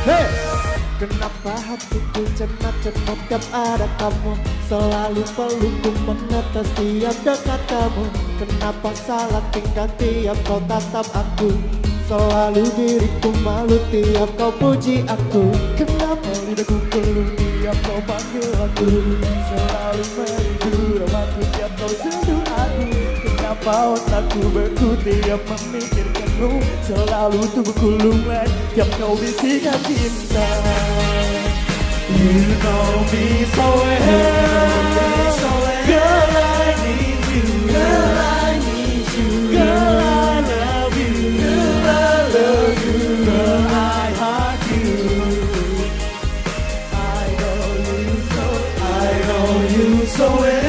Hey! Kenapa hatiku cenat-cenat tiap ada kamu? Selalu pelukku menetes tiap dekat kamu. Kenapa salah tingkah tiap kau tatap aku? Selalu diriku malu tiap kau puji aku. Kenapa lidahku keluh tiap kau panggil aku? Selalu merindu ramaku tiap kau aku Kenapa otakku beku tiap memikirkanmu Selalu tubuhku lumer tiap kau bisikan cinta You know me so well Girl, I need you. Girl, I need you. Girl, I love you. Girl, I love you. Girl, I heart you. I know you so, I know you so well.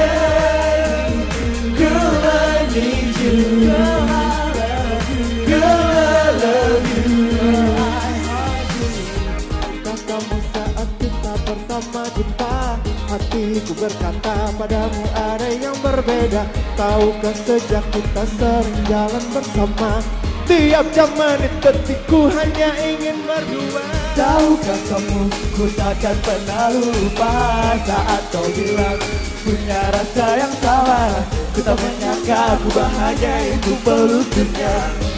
Hatiku berkata padamu ada yang berbeda. Tahukah sejak kita sering jalan bersama? Tiap jam menit detikku hanya ingin berdua. Tahukah kamu ku takkan pernah lupa Saat kau bilang punya rasa yang sama Ku tak menyangka aku bahagia itu peluk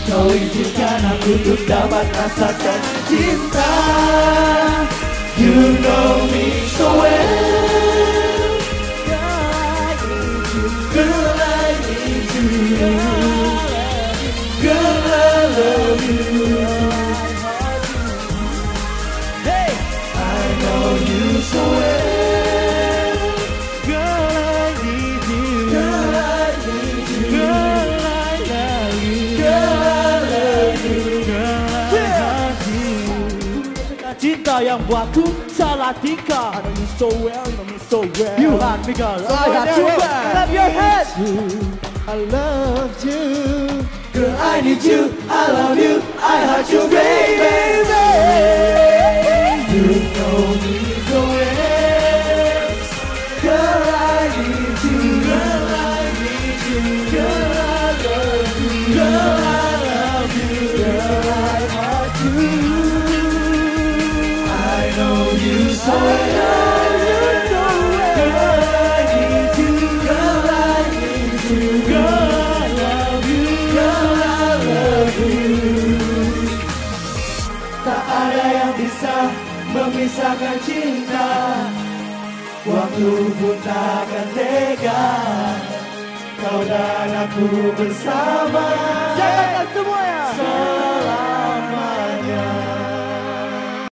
Kau izinkan aku untuk dapat rasakan cinta. You know me so well Cinta yang buatku salah tingkah I know you so well, you know me so well. You had me girl, I had you. Back Clap your hands. I love you. Girl I need you, I love you, memisahkan cinta. Waktu pun takkan tega. Kau dan aku bersama.